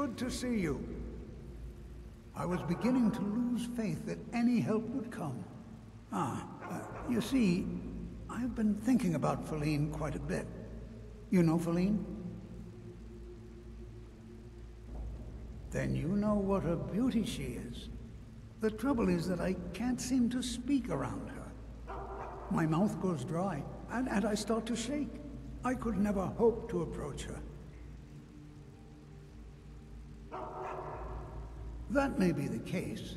Good to see you. I was beginning to lose faith that any help would come. Ah, uh, you see, I've been thinking about Faleen quite a bit. You know Faleen? Then you know what a beauty she is. The trouble is that I can't seem to speak around her. My mouth goes dry, and, and I start to shake. I could never hope to approach her. That may be the case,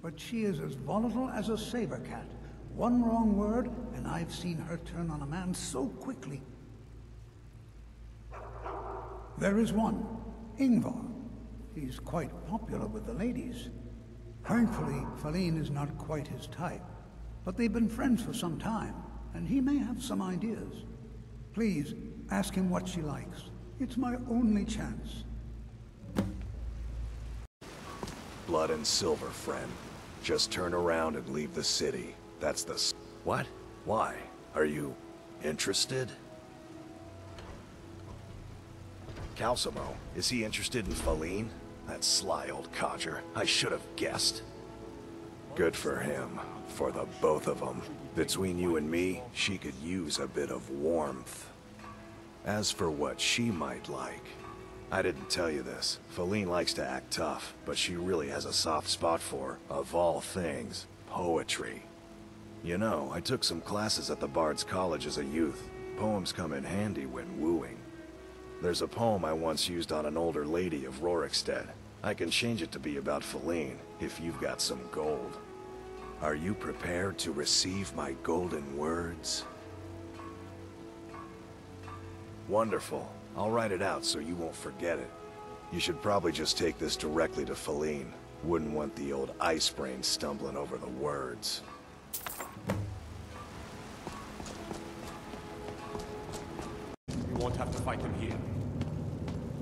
but she is as volatile as a saber cat. One wrong word, and I've seen her turn on a man so quickly. There is one, Ingvar. He's quite popular with the ladies. Thankfully, Faleen is not quite his type, but they've been friends for some time, and he may have some ideas. Please, ask him what she likes. It's my only chance. Blood and silver, friend. Just turn around and leave the city. That's the... What? Why? Are you... interested? Calcelmo, is he interested in Faleen? That sly old codger. I should have guessed. Good for him. For the both of them. Between you and me, she could use a bit of warmth. As for what she might like, I didn't tell you this. Faleen likes to act tough, but she really has a soft spot for, of all things, poetry. You know, I took some classes at the Bard's College as a youth. Poems come in handy when wooing. There's a poem I once used on an older lady of Rorikstead. I can change it to be about Faleen, if you've got some gold. Are you prepared to receive my golden words? Wonderful. I'll write it out so you won't forget it. You should probably just take this directly to Faleen. Wouldn't want the old ice brain stumbling over the words. You won't have to fight him here.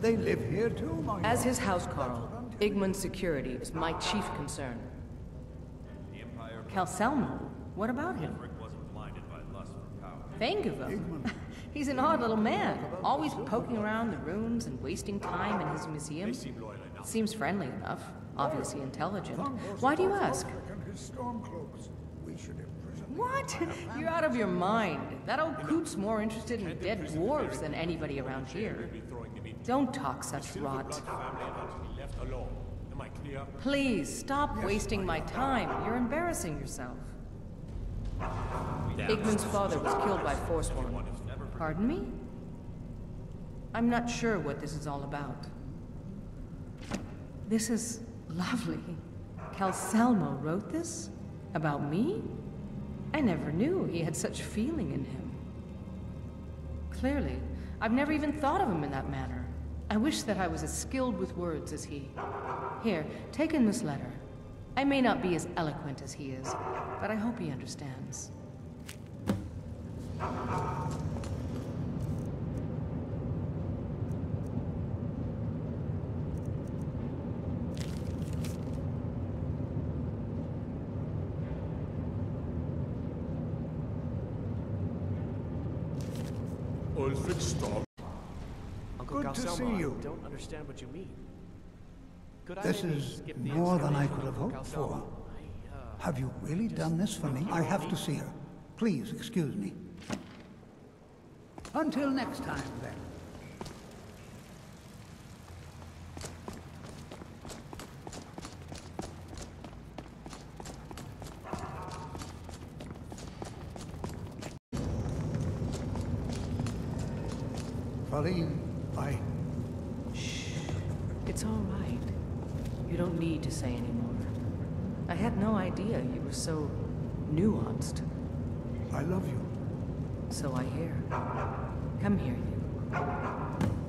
They live here too, my As lord. his housecarl, Igmund's security is my chief concern. Calcelmo? What about him? Thangivo? He's an odd little man, always poking around the ruins and wasting time in his museum. Seems friendly enough, obviously intelligent. Why do you ask? What? You're out of your mind. That old coot's more interested in dead dwarves than anybody around here. Don't talk such rot. Please, stop wasting my time. You're embarrassing yourself. Igmund's father was killed by Forsworn. Pardon me? I'm not sure what this is all about. This is lovely. Calcelmo wrote this? About me? I never knew he had such feeling in him. Clearly, I've never even thought of him in that manner. I wish that I was as skilled with words as he. Here, take in this letter. I may not be as eloquent as he is, but I hope he understands. Ulfric Storm. Uncle Good to see you. I don't understand what you mean. Could This maybe is more than I could have hoped for. I, uh, Have you really done this for me? I have to see her. Please, excuse me. Until next time, then. Faleen, I... Shh. It's all right. You don't need to say anymore. I had no idea you were so nuanced. I love you. So I hear. Come here, you.